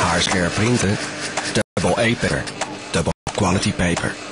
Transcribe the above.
Haarscherp printen. Double A-paper. Double quality paper.